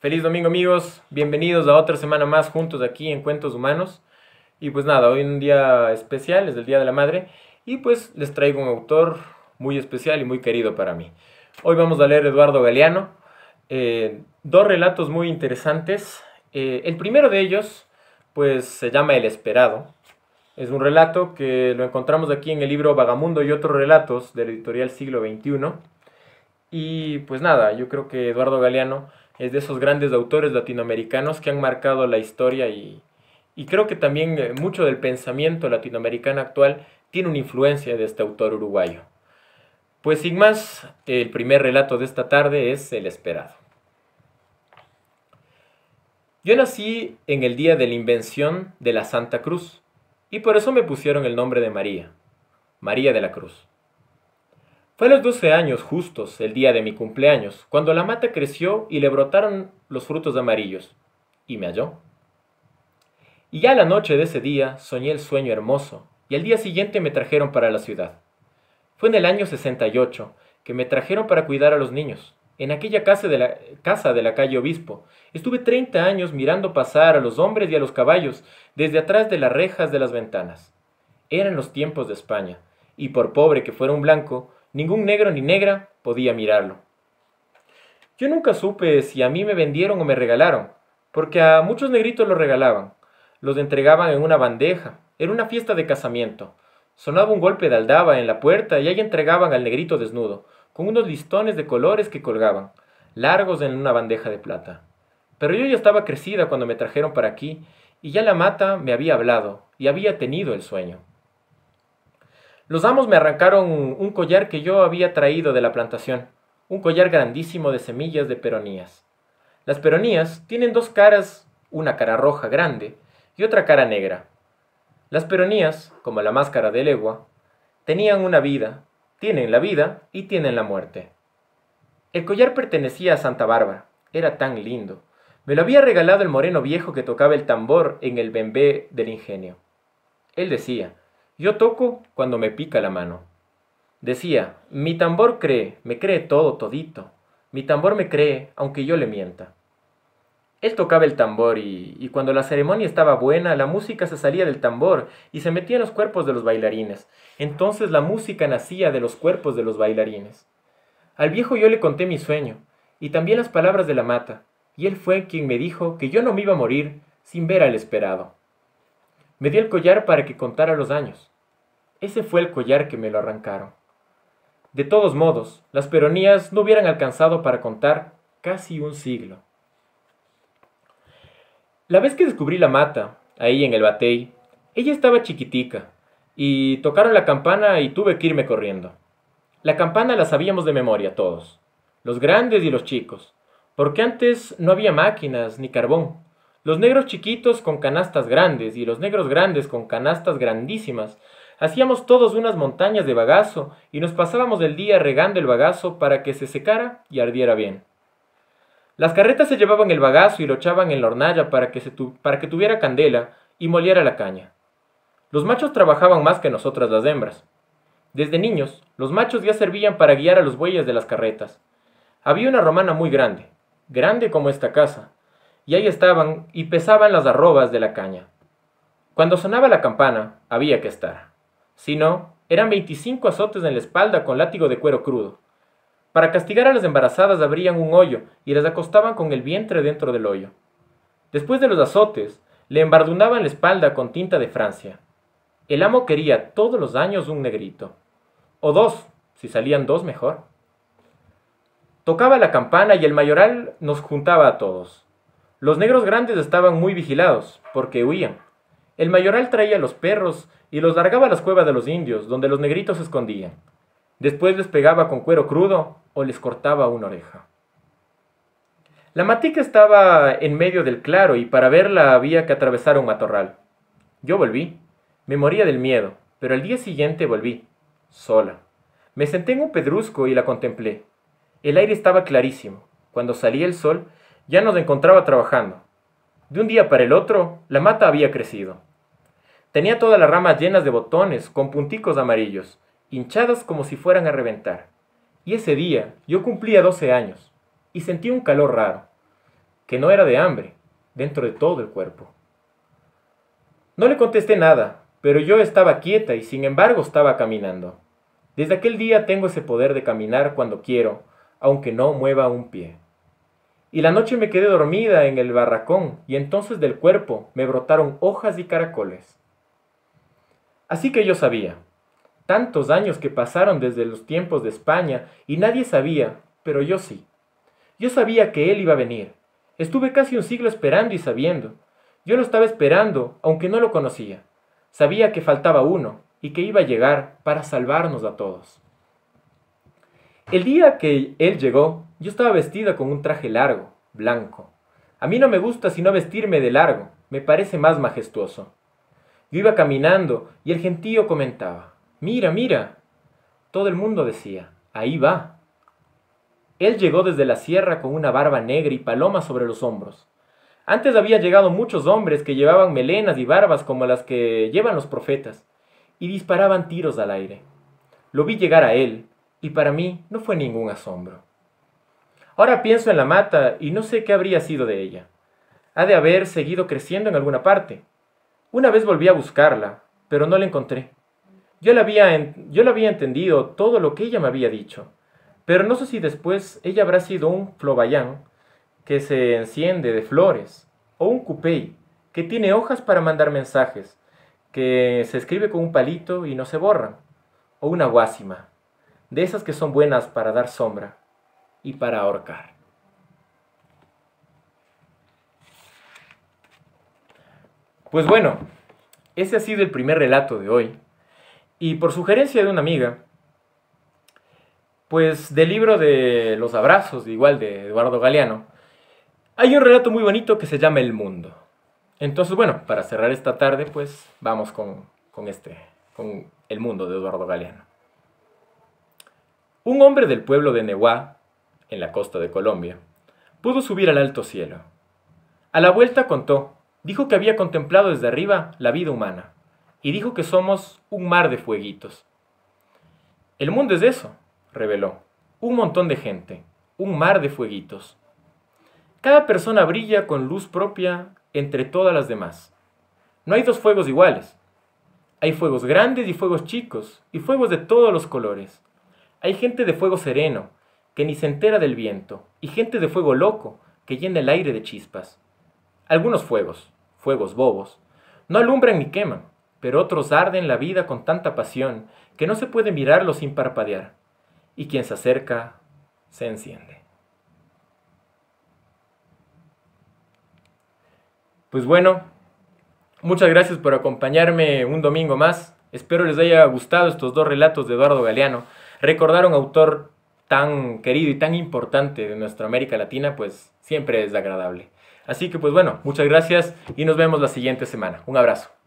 Feliz domingo amigos, bienvenidos a otra semana más juntos aquí en Cuentos Humanos. Y pues nada, hoy un día especial, es el Día de la Madre, y pues les traigo un autor muy especial y muy querido para mí. Hoy vamos a leer Eduardo Galeano, eh, dos relatos muy interesantes. Eh, el primero de ellos pues se llama El Esperado. Es un relato que lo encontramos aquí en el libro Vagamundo y otros relatos del editorial Siglo XXI. Y pues nada, yo creo que Eduardo Galeano es de esos grandes autores latinoamericanos que han marcado la historia y, creo que también eh, mucho del pensamiento latinoamericano actual tiene una influencia de este autor uruguayo. Pues sin más, el primer relato de esta tarde es el esperado. Yo nací en el día de la invención de la Santa Cruz y por eso me pusieron el nombre de María, María de la Cruz. Fue a los 12 años justos, el día de mi cumpleaños, cuando la mata creció y le brotaron los frutos amarillos, y me halló. Y ya la noche de ese día soñé el sueño hermoso, y al día siguiente me trajeron para la ciudad. Fue en el año 68 que me trajeron para cuidar a los niños. En aquella casa de la, casa de la calle Obispo, estuve 30 años mirando pasar a los hombres y a los caballos desde atrás de las rejas de las ventanas. Eran los tiempos de España, y por pobre que fuera un blanco, Ningún negro ni negra podía mirarlo. Yo nunca supe si a mí me vendieron o me regalaron, porque a muchos negritos los regalaban. Los entregaban en una bandeja. Era una fiesta de casamiento. Sonaba un golpe de aldaba en la puerta y ahí entregaban al negrito desnudo, con unos listones de colores que colgaban, largos en una bandeja de plata. Pero yo ya estaba crecida cuando me trajeron para aquí, y ya la mata me había hablado, y había tenido el sueño. Los amos me arrancaron un collar que yo había traído de la plantación, un collar grandísimo de semillas de peronías. Las peronías tienen dos caras, una cara roja grande y otra cara negra. Las peronías, como la máscara de legua, tenían una vida, tienen la vida y tienen la muerte. El collar pertenecía a Santa Bárbara, era tan lindo. Me lo había regalado el moreno viejo que tocaba el tambor en el bembé del ingenio. Él decía, yo toco cuando me pica la mano. Decía, mi tambor cree, me cree todo, todito. Mi tambor me cree, aunque yo le mienta. Él tocaba el tambor y, cuando la ceremonia estaba buena, la música se salía del tambor y se metía en los cuerpos de los bailarines. Entonces la música nacía de los cuerpos de los bailarines. Al viejo yo le conté mi sueño y también las palabras de la mata, y él fue quien me dijo que yo no me iba a morir sin ver al esperado. Me dio el collar para que contara los años. Ese fue el collar que me lo arrancaron. De todos modos, las peronías no hubieran alcanzado para contar casi un siglo. La vez que descubrí la mata, ahí en el batey, ella estaba chiquitica, y tocaron la campana y tuve que irme corriendo. La campana la sabíamos de memoria todos, los grandes y los chicos, porque antes no había máquinas ni carbón. Los negros chiquitos con canastas grandes y los negros grandes con canastas grandísimas Hacíamos todos unas montañas de bagazo y nos pasábamos el día regando el bagazo para que se secara y ardiera bien. Las carretas se llevaban el bagazo y lo echaban en la hornalla para que, para que tuviera candela y moliera la caña. Los machos trabajaban más que nosotras las hembras. Desde niños, los machos ya servían para guiar a los bueyes de las carretas. Había una romana muy grande, grande como esta casa, y ahí estaban y pesaban las arrobas de la caña. Cuando sonaba la campana, había que estar. Si no, eran 25 azotes en la espalda con látigo de cuero crudo. Para castigar a las embarazadas abrían un hoyo y las acostaban con el vientre dentro del hoyo. Después de los azotes, le embardunaban la espalda con tinta de Francia. El amo quería todos los años un negrito. O dos, si salían dos mejor. Tocaba la campana y el mayoral nos juntaba a todos. Los negros grandes estaban muy vigilados, porque huían. El mayoral traía los perros y los largaba a las cuevas de los indios, donde los negritos se escondían. Después les pegaba con cuero crudo o les cortaba una oreja. La matica estaba en medio del claro y para verla había que atravesar un matorral. Yo volví. Me moría del miedo, pero al día siguiente volví, sola. Me senté en un pedrusco y la contemplé. El aire estaba clarísimo. Cuando salía el sol, ya nos encontraba trabajando. De un día para el otro, la mata había crecido. Tenía todas las ramas llenas de botones, con punticos amarillos, hinchadas como si fueran a reventar. Y ese día yo cumplía 12 años, y sentí un calor raro. que no era de hambre, dentro de todo el cuerpo. No le contesté nada, pero yo estaba quieta y sin embargo estaba caminando. Desde aquel día tengo ese poder de caminar cuando quiero, aunque no mueva un pie. Y la noche me quedé dormida en el barracón y entonces del cuerpo me brotaron hojas y caracoles. Así que yo sabía, tantos años que pasaron desde los tiempos de España y nadie sabía, pero yo sí. Yo sabía que él iba a venir. Estuve casi un siglo esperando y sabiendo. Yo lo estaba esperando, aunque no lo conocía. Sabía que faltaba uno y que iba a llegar para salvarnos a todos. El día que él llegó, yo estaba vestida con un traje largo, blanco. A mí no me gusta sino vestirme de largo, me parece más majestuoso. Yo iba caminando y el gentío comentaba, mira, mira. Todo el mundo decía, ahí va. Él llegó desde la sierra con una barba negra y paloma sobre los hombros. Antes había llegado muchos hombres que llevaban melenas y barbas como las que llevan los profetas, y disparaban tiros al aire. Lo vi llegar a él, y para mí no fue ningún asombro. Ahora pienso en la mata y no sé qué habría sido de ella. Ha de haber seguido creciendo en alguna parte. Una vez volví a buscarla, pero no la encontré. Yo la había, yo la había entendido todo lo que ella me había dicho, pero no sé si después ella habrá sido un flobayán que se enciende de flores, o un cupey que tiene hojas para mandar mensajes, que se escribe con un palito y no se borran, o una guásima de esas que son buenas para dar sombra y para ahorcar. Pues bueno, ese ha sido el primer relato de hoy. Y por sugerencia de una amiga, pues del libro de Los Abrazos, igual de Eduardo Galeano, hay un relato muy bonito que se llama El Mundo. Entonces, bueno, para cerrar esta tarde, pues vamos con, con este, con El Mundo de Eduardo Galeano. Un hombre del pueblo de Nehuá, en la costa de Colombia, pudo subir al alto cielo. A la vuelta contó, dijo que había contemplado desde arriba la vida humana, y dijo que somos un mar de fueguitos. El mundo es eso, reveló, un montón de gente, un mar de fueguitos. Cada persona brilla con luz propia entre todas las demás. No hay dos fuegos iguales. Hay fuegos grandes y fuegos chicos, y fuegos de todos los colores. Hay gente de fuego sereno, que ni se entera del viento, y gente de fuego loco, que llena el aire de chispas. Algunos fuegos, fuegos bobos, no alumbran ni queman, pero otros arden la vida con tanta pasión que no se puede mirarlos sin parpadear, y quien se acerca se enciende. Pues bueno, muchas gracias por acompañarme un domingo más. Espero les haya gustado estos dos relatos de Eduardo Galeano. Recordar a un autor tan querido y tan importante de nuestra América Latina, pues siempre es agradable. Así que pues bueno, muchas gracias y nos vemos la siguiente semana. Un abrazo.